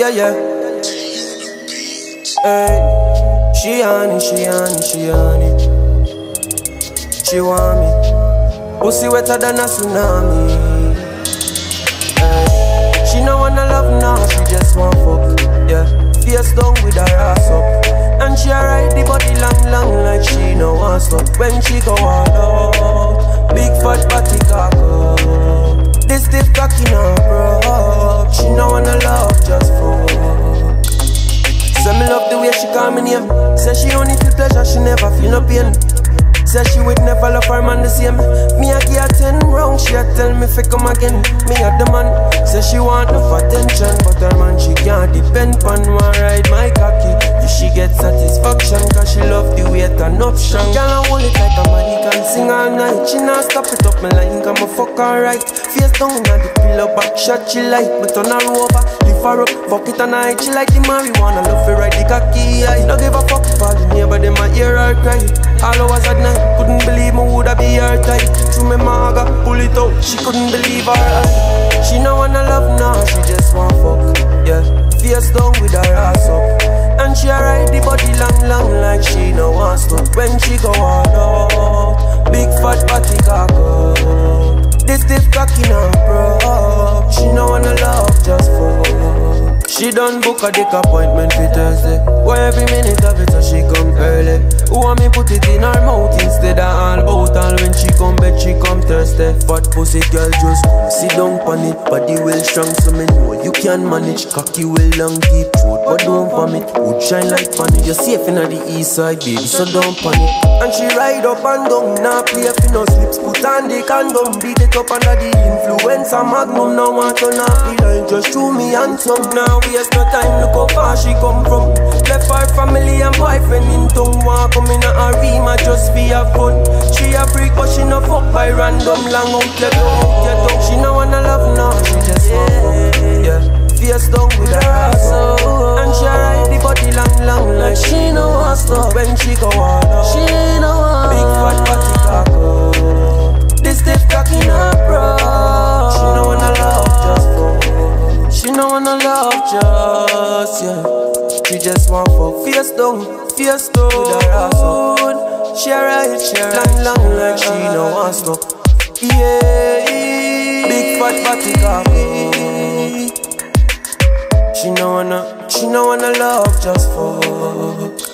yeah. yeah. Hey, she on it, she on it, she on it. She want me. Pussy wetter than a tsunami. Hey, she no wanna love now, she just want fuck. Yeah, face down with her ass up. And she ride the body long, long like she no want stop. When she go all out, big fat body cock up. This stiff cocky now, bro. She no wanna love, just fuck. She call me name. Say she only feel pleasure, she never feel no pain. Say she would never love her man the same. Me a give her ten rounds, she a tell me fi come again. Me a the man. Say she want enough attention, but her man she can't depend on one ride my cocky. If she get satisfaction, cause she love the way it an option. Girl all night. She not stop it up me line, come a fuck alright. Face down on the pillow, back shot she like, me turn her over. Lift her up, fuck it and night. She like the marijuana, love her ride the cocky. I don't give a fuck for the neighbor, them a hear her cry. All hours at night, couldn't believe She done book a dick appointment for Thursday. Why every minute of it so she come early? Who want me put it in her mouth thirsty. Fat pussy girl just sit down on it. Body well strong so me know you can manage. Cocky well long deep throat but don't vomit. Wood shine like funny. You're safe in the east side baby so don't panic. And she ride up and down, now play for no slips. Put on the condom, beat it up under the influence of Magnum. Now want to not be like just show me handsome. Now waste no time, look how far she come from. Left her family and boyfriend in town. Want no by random. Long out your tongue, your tongue. She no wanna love now, she just. Yeah, face down with her ass up. And she ride the body long, long like she no want stop. When she go all out, she no want big fat body cock up. This stiff cocky not bro. She no wanna love just fuck. She no wanna love just yeah. She just want fuck face down, face down with her ass up. She ride, she ride long, long like she no want stop. Yeah, big fat body. She no wanna, she no wanna love just fuck.